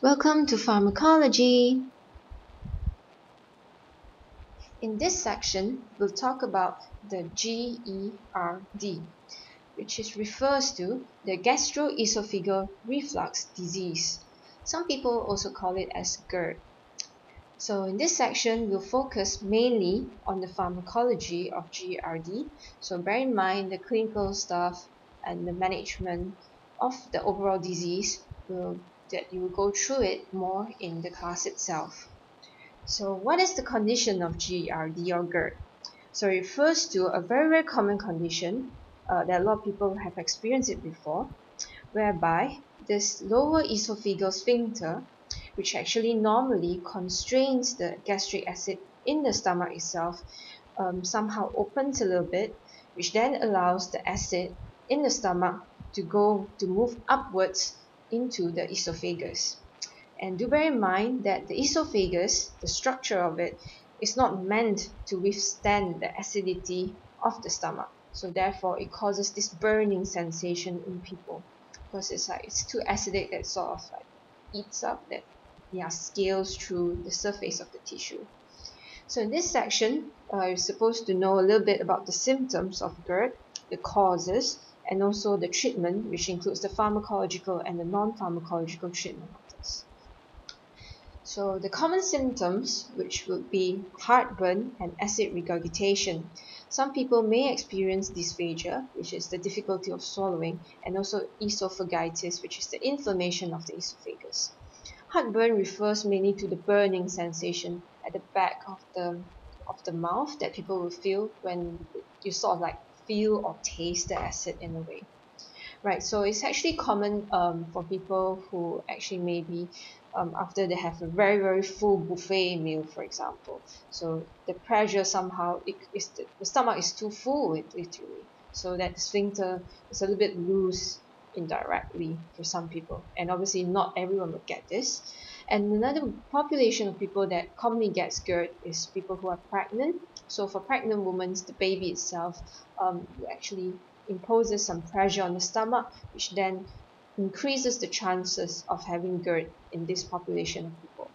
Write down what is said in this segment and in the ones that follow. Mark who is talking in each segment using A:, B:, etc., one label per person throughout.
A: Welcome to Pharmacology. In this section, we'll talk about the GERD, which is, refers to the gastroesophageal reflux disease. Some people also call it as GERD. So in this section, we'll focus mainly on the pharmacology of GERD. So bear in mind the clinical stuff and the management of the overall disease will that you will go through it more in the class itself. So what is the condition of GERD or GERD? So it refers to a very very common condition uh, that a lot of people have experienced it before whereby this lower esophageal sphincter which actually normally constrains the gastric acid in the stomach itself um, somehow opens a little bit which then allows the acid in the stomach to go to move upwards into the esophagus. And do bear in mind that the esophagus the structure of it is not meant to withstand the acidity of the stomach. So therefore it causes this burning sensation in people. Because it's like it's too acidic that sort of like eats up that yeah, scales through the surface of the tissue. So in this section, uh, you're supposed to know a little bit about the symptoms of GERD, the causes, and also the treatment, which includes the pharmacological and the non-pharmacological treatment this. So the common symptoms, which would be heartburn and acid regurgitation. Some people may experience dysphagia, which is the difficulty of swallowing, and also esophagitis, which is the inflammation of the esophagus. Heartburn refers mainly to the burning sensation at the back of the of the mouth that people will feel when you sort of like feel or taste the acid in a way. Right, so it's actually common um, for people who actually maybe um, after they have a very very full buffet meal for example. So the pressure somehow it is the, the stomach is too full literally so that sphincter is a little bit loose indirectly for some people. And obviously not everyone will get this. And another population of people that commonly gets GERD is people who are pregnant so for pregnant women the baby itself um, actually imposes some pressure on the stomach which then increases the chances of having GERD in this population of people.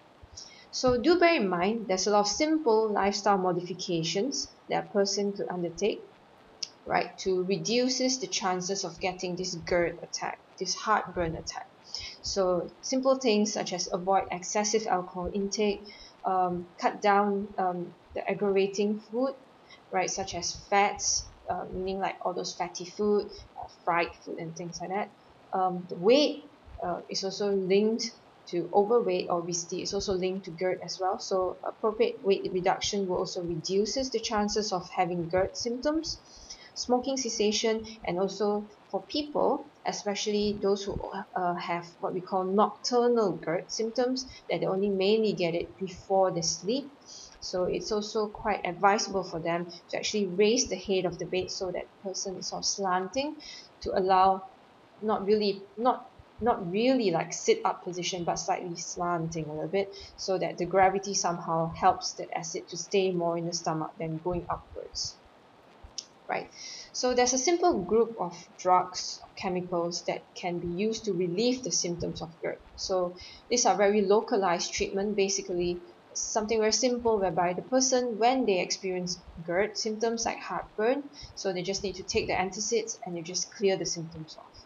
A: So do bear in mind there's a lot of simple lifestyle modifications that a person could undertake right, to reduces the chances of getting this GERD attack, this heartburn attack. So simple things such as avoid excessive alcohol intake, um, cut down um, the aggravating food, right, such as fats, uh, meaning like all those fatty food, uh, fried food and things like that. Um, the weight uh, is also linked to overweight obesity is also linked to GERD as well. So appropriate weight reduction will also reduces the chances of having GERD symptoms smoking cessation and also for people especially those who uh, have what we call nocturnal GERD symptoms that they only mainly get it before they sleep so it's also quite advisable for them to actually raise the head of the bed so that person is sort of slanting to allow not really not not really like sit up position but slightly slanting a little bit so that the gravity somehow helps the acid to stay more in the stomach than going upwards. Right. So there's a simple group of drugs chemicals that can be used to relieve the symptoms of GERD so these are very localized treatment. Basically something very simple whereby the person when they experience GERD symptoms like heartburn so they just need to take the antacids and you just clear the symptoms off.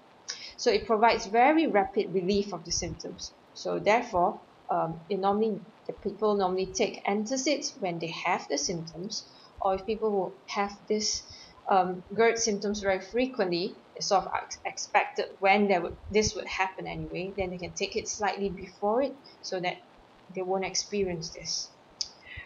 A: So it provides very rapid relief of the symptoms. So therefore um, it normally the people normally take antacids when they have the symptoms or if people who have this um, GERD symptoms very frequently, it's sort of expected when there would, this would happen anyway, then they can take it slightly before it so that they won't experience this.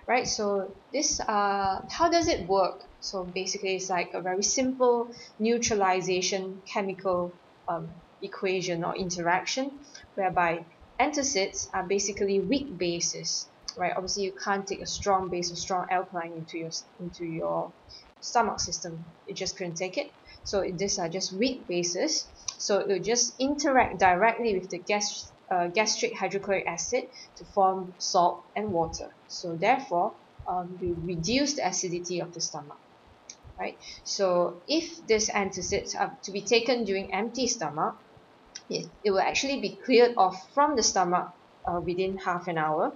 A: Right, so this, uh, how does it work? So basically it's like a very simple neutralization chemical um, equation or interaction whereby antacids are basically weak bases right obviously you can't take a strong base or strong alkaline into your into your stomach system it just couldn't take it so these are just weak bases so it will just interact directly with the gas uh, gastric hydrochloric acid to form salt and water so therefore um, we reduce the acidity of the stomach right so if these antacids are to be taken during empty stomach it, it will actually be cleared off from the stomach uh, within half an hour.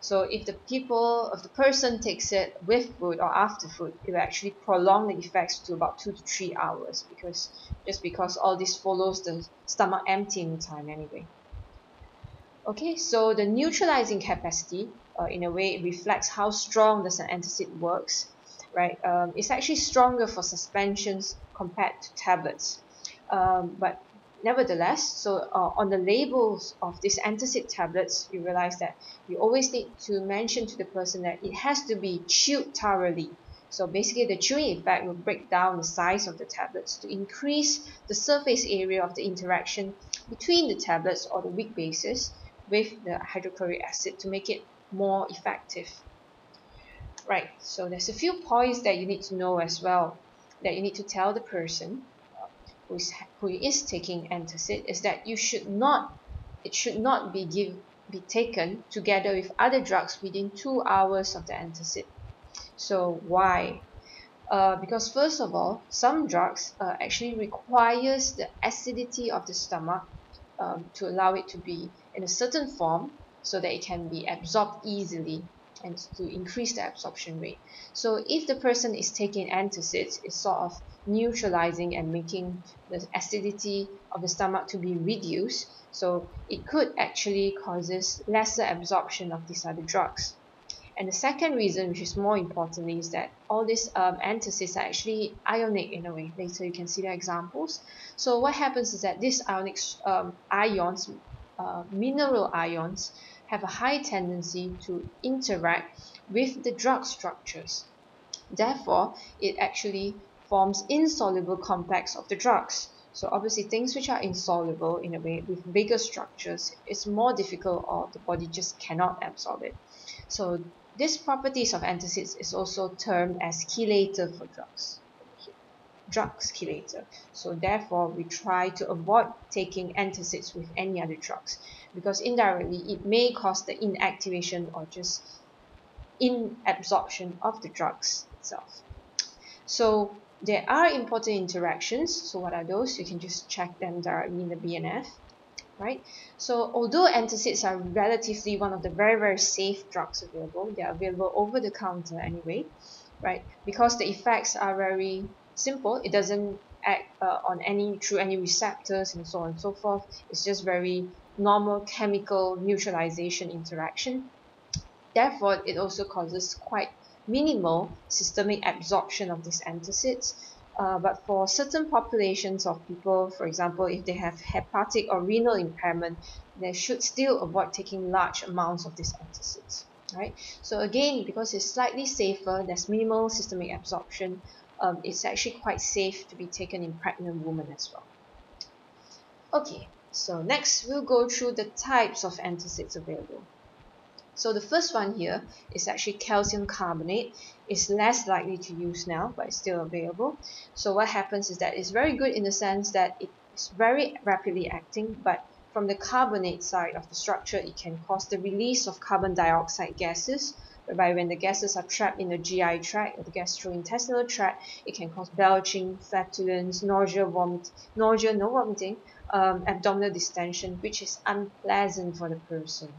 A: So if the people, if the person takes it with food or after food, it will actually prolong the effects to about two to three hours because just because all this follows the stomach emptying time anyway. Okay, so the neutralizing capacity, uh, in a way, reflects how strong the antacid works, right? Um, it's actually stronger for suspensions compared to tablets. Um, but nevertheless, so uh, on the labels of these antacid tablets, you realize that you always need to mention to the person that it has to be chewed thoroughly. So basically the chewing effect will break down the size of the tablets to increase the surface area of the interaction between the tablets or the weak bases with the hydrochloric acid to make it more effective. Right, so there's a few points that you need to know as well that you need to tell the person who is, who is taking antacid is that you should not it should not be give be taken together with other drugs within two hours of the antacid. So why? Uh, because first of all, some drugs uh, actually requires the acidity of the stomach um, to allow it to be in a certain form so that it can be absorbed easily and to increase the absorption rate. So if the person is taking antacids, it's sort of neutralizing and making the acidity of the stomach to be reduced. So it could actually causes lesser absorption of these other drugs. And the second reason, which is more important, is that all these um, antacids are actually ionic in a way. Later you can see the examples. So what happens is that these ionic um, ions, uh, mineral ions, have a high tendency to interact with the drug structures. Therefore, it actually forms insoluble complex of the drugs. So obviously things which are insoluble in a way with bigger structures, it's more difficult or the body just cannot absorb it. So this properties of antacids is also termed as chelator for drugs. Drugs chelator. So therefore we try to avoid taking antacids with any other drugs because indirectly it may cause the inactivation or just inabsorption of the drugs itself. So there are important interactions. So what are those? You can just check them directly in the BNF. Right? So although antacids are relatively one of the very very safe drugs available, they are available over the counter anyway, right? Because the effects are very simple, it doesn't act uh, on any through any receptors and so on and so forth. It's just very normal chemical neutralization interaction. Therefore, it also causes quite minimal systemic absorption of these antacids. Uh, but for certain populations of people, for example, if they have hepatic or renal impairment, they should still avoid taking large amounts of these antacids. Right? So again, because it's slightly safer, there's minimal systemic absorption, um, it's actually quite safe to be taken in pregnant women as well. Okay, so next we'll go through the types of antacids available. So the first one here is actually calcium carbonate. It's less likely to use now, but it's still available. So what happens is that it's very good in the sense that it's very rapidly acting, but from the carbonate side of the structure, it can cause the release of carbon dioxide gases, whereby when the gases are trapped in the GI tract or the gastrointestinal tract, it can cause belching, flatulence, nausea, vomit, nausea, no vomiting, um, abdominal distension, which is unpleasant for the person.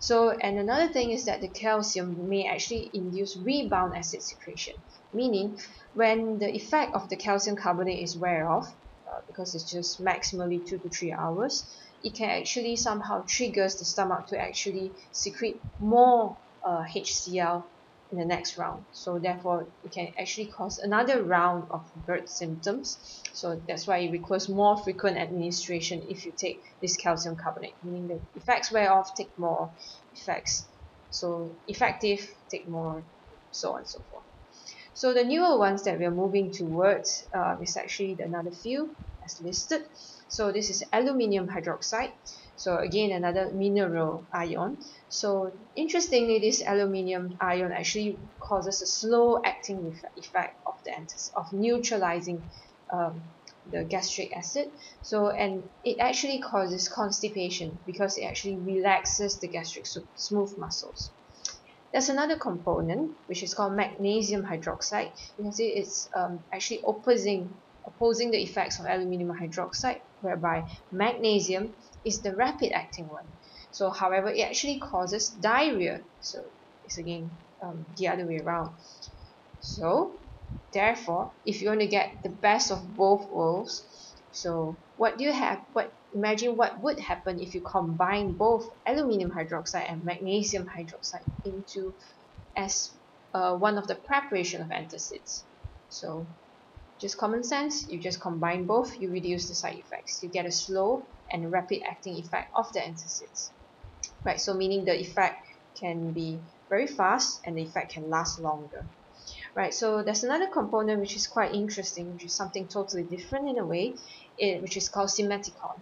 A: So, and another thing is that the calcium may actually induce rebound acid secretion, meaning when the effect of the calcium carbonate is wear off, uh, because it's just maximally 2 to 3 hours, it can actually somehow triggers the stomach to actually secrete more uh, HCl in the next round. So therefore, it can actually cause another round of GERD symptoms. So that's why it requires more frequent administration if you take this calcium carbonate, meaning the effects wear off, take more effects. So effective, take more, so on and so forth. So the newer ones that we are moving towards uh, is actually another few as listed. So this is aluminium hydroxide. So again, another mineral ion. So interestingly, this aluminium ion actually causes a slow acting effect of the of neutralizing um, the gastric acid. So and it actually causes constipation because it actually relaxes the gastric smooth muscles. There's another component which is called magnesium hydroxide. You can see it's um, actually opposing opposing the effects of aluminium hydroxide, whereby magnesium is the rapid acting one. So however, it actually causes diarrhea. So it's again um, the other way around. So therefore, if you want to get the best of both worlds, so what do you have? What imagine what would happen if you combine both aluminium hydroxide and magnesium hydroxide into as uh, one of the preparation of antacids. So just common sense, you just combine both, you reduce the side effects. You get a slow and rapid acting effect of the antacids. Right, so meaning the effect can be very fast and the effect can last longer. Right, so there's another component which is quite interesting, which is something totally different in a way, it, which is called simeticone.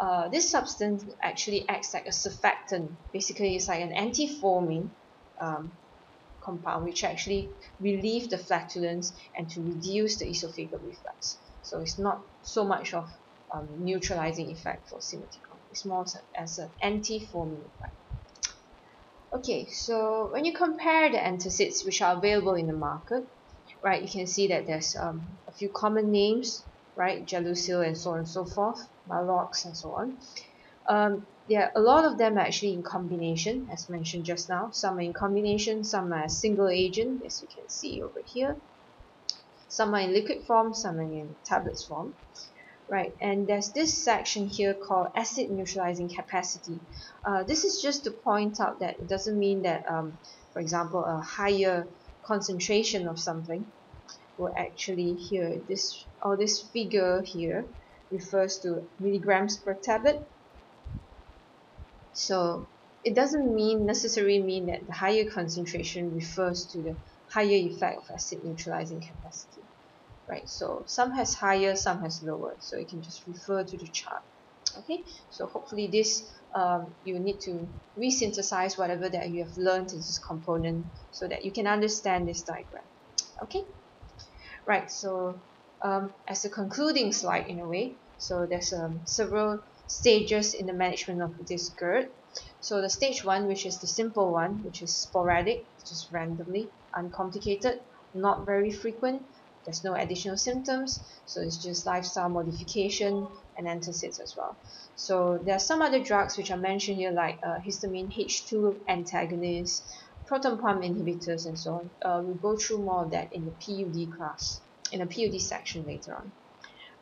A: Uh, this substance actually acts like a surfactant. Basically, it's like an anti-foaming um, compound which actually relieve the flatulence and to reduce the esophageal reflux. So it's not so much of um, neutralizing effect for simeticone. It's more as an anti-foaming effect. Okay, so when you compare the antacids which are available in the market, right, you can see that there's um, a few common names, right, Gelusil and so on and so forth, Maalox and so on. Um, yeah, a lot of them are actually in combination, as mentioned just now. Some are in combination, some are single agent, as you can see over here. Some are in liquid form, some are in tablets form. Right, and there's this section here called acid neutralizing capacity. Uh, this is just to point out that it doesn't mean that, um, for example, a higher concentration of something will actually here, this or this figure here refers to milligrams per tablet so it doesn't mean necessarily mean that the higher concentration refers to the higher effect of acid neutralizing capacity. Right, so some has higher, some has lower. So you can just refer to the chart. Okay, so hopefully this um, you need to resynthesize whatever that you have learned in this component so that you can understand this diagram. Okay, right, so um, as a concluding slide in a way, so there's um, several stages in the management of this GERD. So the stage one, which is the simple one, which is sporadic, just randomly, uncomplicated, not very frequent, there's no additional symptoms, so it's just lifestyle modification and antacids as well. So there are some other drugs which are mentioned here like uh, histamine H2 antagonists, proton pump inhibitors and so on. Uh, we'll go through more of that in the PUD class, in the PUD section later on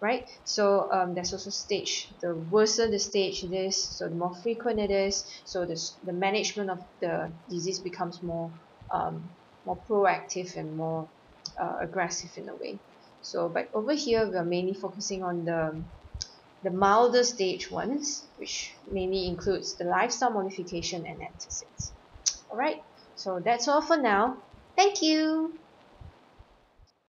A: right? So um, there's also stage the worse the stage it is so the more frequent it is so the, the management of the disease becomes more um, more proactive and more uh, aggressive in a way. So but over here we are mainly focusing on the the milder stage ones which mainly includes the lifestyle modification and antacids alright so that's all for now. Thank you